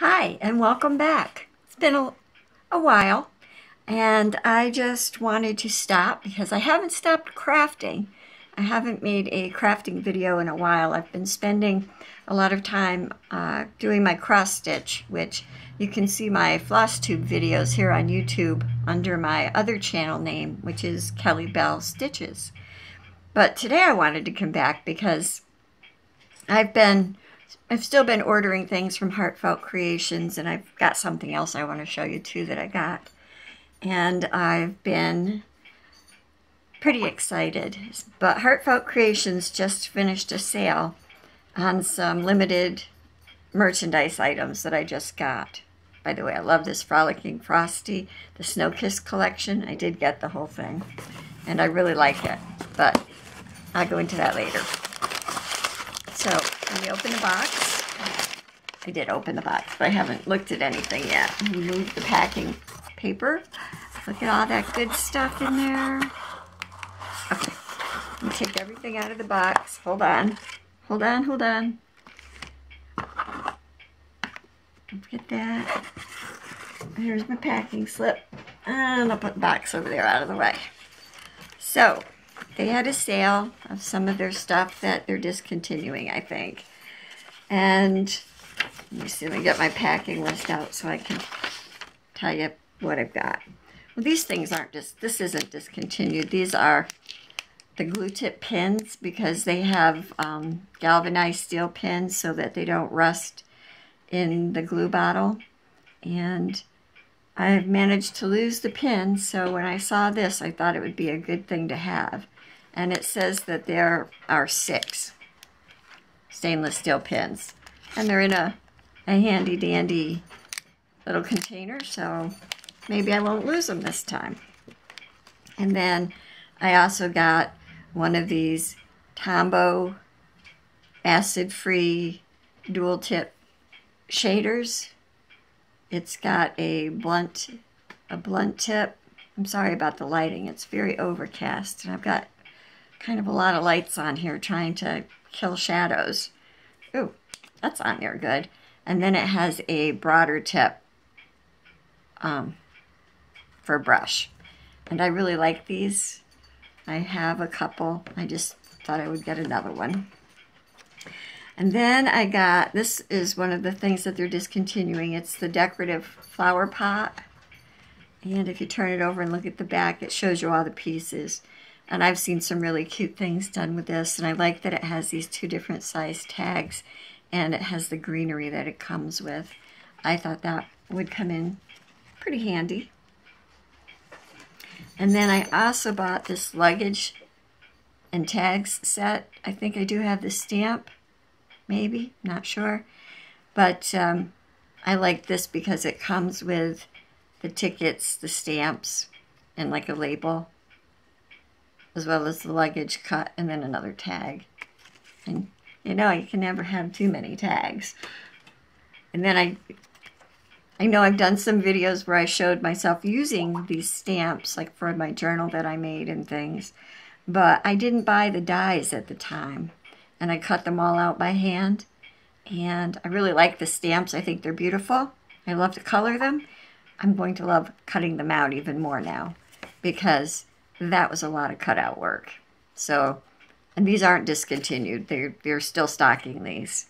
Hi, and welcome back. It's been a, a while, and I just wanted to stop because I haven't stopped crafting. I haven't made a crafting video in a while. I've been spending a lot of time uh, doing my cross stitch, which you can see my floss tube videos here on YouTube under my other channel name, which is Kelly Bell Stitches. But today I wanted to come back because I've been I've still been ordering things from Heartfelt Creations, and I've got something else I want to show you too that I got. And I've been pretty excited. But Heartfelt Creations just finished a sale on some limited merchandise items that I just got. By the way, I love this Frolicking Frosty, the Snow Kiss collection. I did get the whole thing, and I really like it, but I'll go into that later. So, let me open the box. I did open the box, but I haven't looked at anything yet. Remove the packing paper. Look at all that good stuff in there. Okay, let me take everything out of the box. Hold on. Hold on, hold on. Don't forget that. Here's my packing slip. And I'll put the box over there out of the way. So, they had a sale of some of their stuff that they're discontinuing, I think. And let me see, let me get my packing list out so I can tell you what I've got. Well, these things aren't just, this isn't discontinued. These are the glue tip pins because they have um, galvanized steel pins so that they don't rust in the glue bottle. And I've managed to lose the pins, so when I saw this, I thought it would be a good thing to have. And it says that there are six stainless steel pins. And they're in a, a handy dandy little container so maybe I won't lose them this time. And then I also got one of these Tombow acid free dual tip shaders it's got a blunt a blunt tip I'm sorry about the lighting it's very overcast and I've got kind of a lot of lights on here trying to kill shadows. Ooh, that's on there good. And then it has a broader tip um, for brush. And I really like these. I have a couple. I just thought I would get another one. And then I got, this is one of the things that they're discontinuing. It's the decorative flower pot. And if you turn it over and look at the back, it shows you all the pieces. And I've seen some really cute things done with this. And I like that it has these two different size tags and it has the greenery that it comes with. I thought that would come in pretty handy. And then I also bought this luggage and tags set. I think I do have the stamp, maybe, not sure. But um, I like this because it comes with the tickets, the stamps, and like a label as well as the luggage cut and then another tag. And you know, you can never have too many tags. And then I I know I've done some videos where I showed myself using these stamps, like for my journal that I made and things. But I didn't buy the dies at the time. And I cut them all out by hand. And I really like the stamps. I think they're beautiful. I love to color them. I'm going to love cutting them out even more now. Because that was a lot of cutout work. So, and these aren't discontinued. They're, they're still stocking these.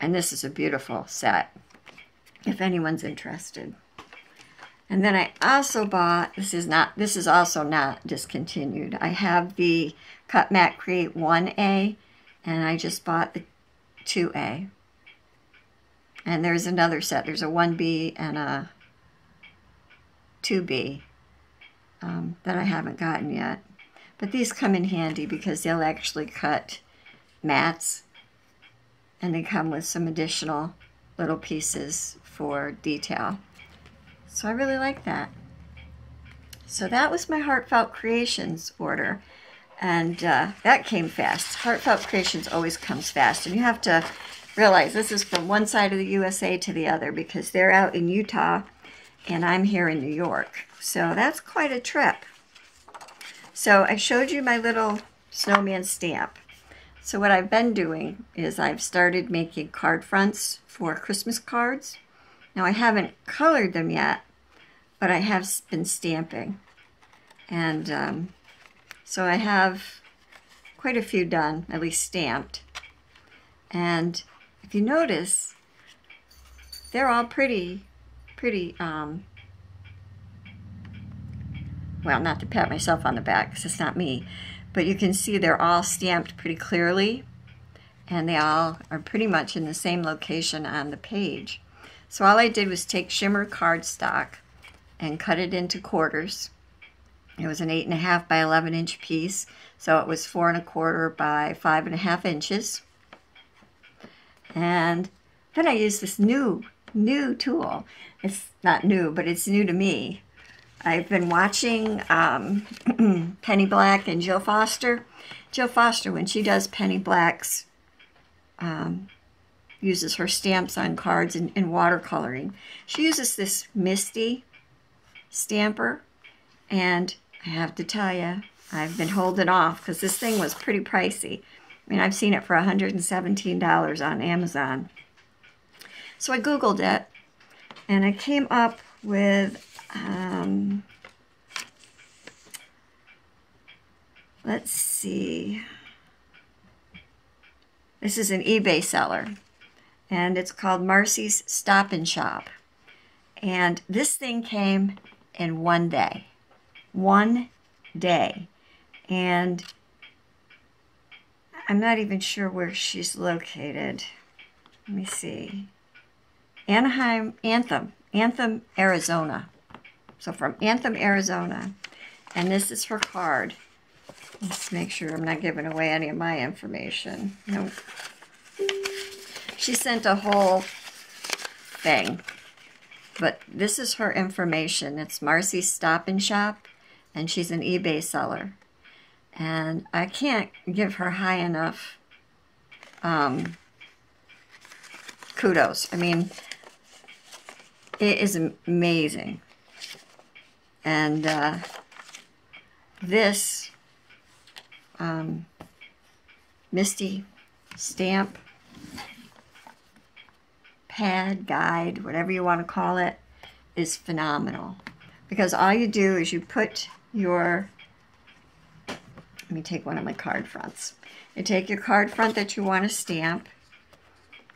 And this is a beautiful set, if anyone's interested. And then I also bought, this is not, this is also not discontinued. I have the Cut Mat Create 1A, and I just bought the 2A. And there's another set. There's a 1B and a 2B um, that I haven't gotten yet. But these come in handy because they'll actually cut mats and they come with some additional little pieces for detail. So I really like that. So that was my Heartfelt Creations order. And uh, that came fast. Heartfelt Creations always comes fast. And you have to realize this is from one side of the USA to the other because they're out in Utah and I'm here in New York. So that's quite a trip. So I showed you my little snowman stamp. So what I've been doing is I've started making card fronts for Christmas cards. Now I haven't colored them yet, but I have been stamping. And um, so I have quite a few done, at least stamped. And if you notice, they're all pretty, pretty, um, well, not to pat myself on the back because it's not me, but you can see they're all stamped pretty clearly and they all are pretty much in the same location on the page. So all I did was take shimmer cardstock and cut it into quarters. It was an eight and a half by 11 inch piece, so it was four and a quarter by five and a half inches. And then I used this new, new tool. It's not new, but it's new to me. I've been watching um, Penny Black and Jill Foster. Jill Foster, when she does Penny Black's, um, uses her stamps on cards and, in watercoloring. She uses this Misty stamper, and I have to tell you, I've been holding off because this thing was pretty pricey. I mean, I've seen it for $117 on Amazon. So I Googled it, and I came up with, um, let's see, this is an eBay seller, and it's called Marcy's Stop and Shop. And this thing came in one day. One day. And I'm not even sure where she's located. Let me see. Anaheim, Anthem, Anthem, Arizona. So from Anthem, Arizona. And this is her card. Let's make sure I'm not giving away any of my information. Nope. She sent a whole thing. But this is her information. It's Marcy's Stop and Shop, and she's an eBay seller. And I can't give her high enough um, kudos. I mean, it is amazing. And uh, this um, Misty stamp pad, guide, whatever you want to call it, is phenomenal. Because all you do is you put your, let me take one of my card fronts. You take your card front that you want to stamp,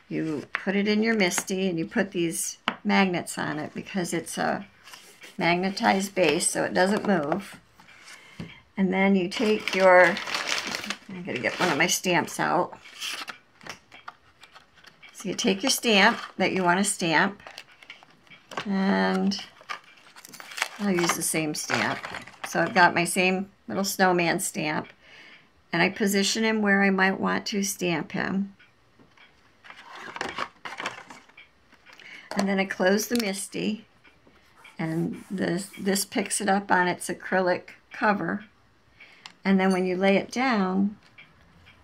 you put it in your Misty, and you put these magnets on it because it's a magnetized base so it doesn't move. And then you take your, I'm going to get one of my stamps out. So you take your stamp that you want to stamp, and I'll use the same stamp. So I've got my same little snowman stamp, and I position him where I might want to stamp him. And then I close the Misty, and this, this picks it up on its acrylic cover. And then when you lay it down,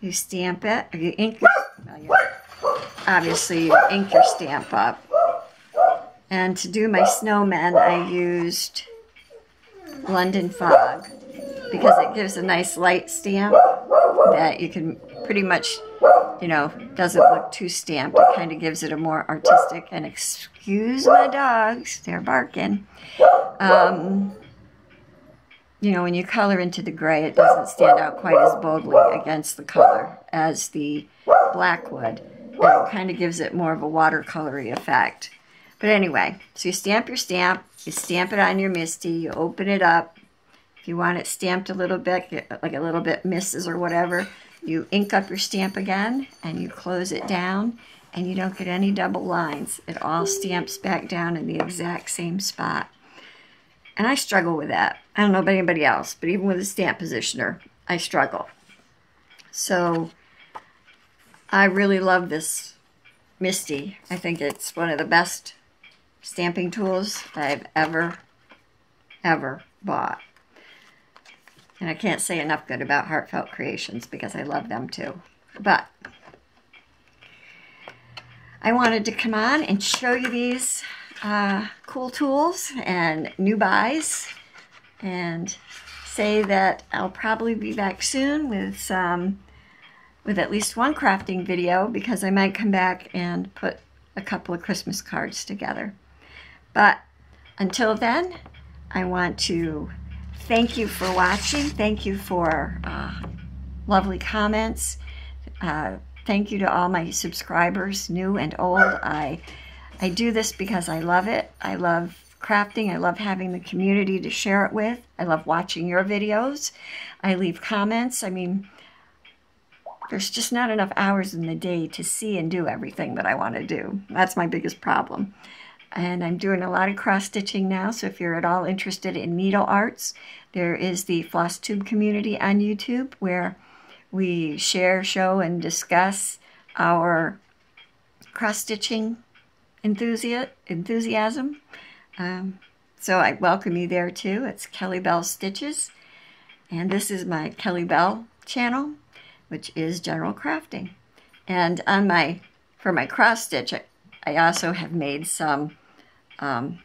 you stamp it, or you ink it. obviously you ink your stamp up. And to do my snowmen, I used London Fog because it gives a nice light stamp that you can pretty much, you know, doesn't look too stamped. It kind of gives it a more artistic, and excuse my dogs, they're barking. Um, you know, when you color into the gray, it doesn't stand out quite as boldly against the color as the black would. It kind of gives it more of a watercolory effect. But anyway, so you stamp your stamp, you stamp it on your Misty, you open it up. If you want it stamped a little bit, like a little bit misses or whatever, you ink up your stamp again and you close it down and you don't get any double lines. It all stamps back down in the exact same spot. And I struggle with that. I don't know about anybody else, but even with a stamp positioner, I struggle. So I really love this Misty. I think it's one of the best stamping tools that I've ever, ever bought. And I can't say enough good about Heartfelt Creations because I love them too. But I wanted to come on and show you these uh, cool tools and new buys and say that I'll probably be back soon with some with at least one crafting video because I might come back and put a couple of Christmas cards together. But until then, I want to thank you for watching. Thank you for uh, lovely comments. Uh, thank you to all my subscribers, new and old. I, I do this because I love it. I love crafting. I love having the community to share it with. I love watching your videos. I leave comments. I mean, there's just not enough hours in the day to see and do everything that I want to do. That's my biggest problem. And I'm doing a lot of cross stitching now, so if you're at all interested in needle arts, there is the Floss Tube community on YouTube where we share, show, and discuss our cross stitching enthusiasm. Um, so I welcome you there too. It's Kelly Bell Stitches. And this is my Kelly Bell channel, which is general crafting. And on my, for my cross stitch, I, I also have made some, um,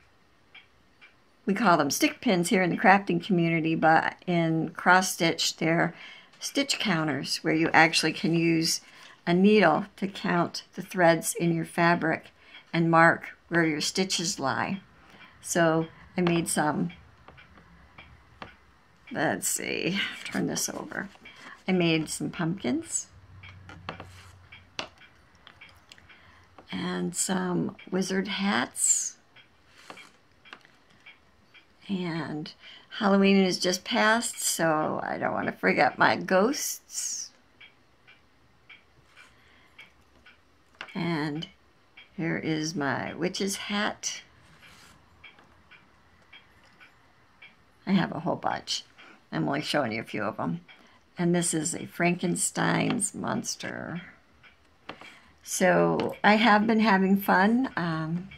we call them stick pins here in the crafting community, but in cross stitch, they're stitch counters where you actually can use a needle to count the threads in your fabric and mark where your stitches lie. So I made some, let's see, turn this over. I made some pumpkins and some wizard hats. And Halloween is just past, so I don't want to forget my ghosts. And here is my witch's hat. I have a whole bunch. I'm only showing you a few of them. And this is a Frankenstein's monster. So I have been having fun. Um,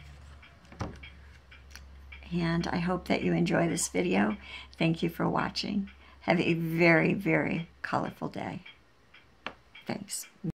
and I hope that you enjoy this video. Thank you for watching. Have a very, very colorful day. Thanks.